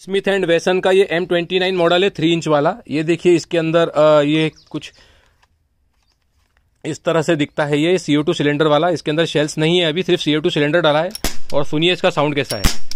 Smith and Wesson का ये M twenty nine model है थ्री इंच वाला। ये देखिए इसके अंदर आ, ये कुछ इस तरह से दिखता है ये सीओ टू सिलेंडर वाला। इसके अंदर शेल्स नहीं है अभी सिर्फ़ सीओ टू सिलेंडर डाला है और सुनिए इसका साउंड कैसा है।